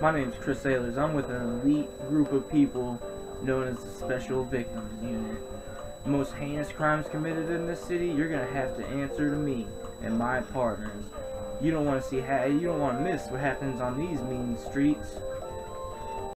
My name is Chris Ehlers. I'm with an elite group of people known as the Special Victims Unit. The most heinous crimes committed in this city, you're gonna have to answer to me and my partners. You don't want to see how you don't want to miss what happens on these mean streets.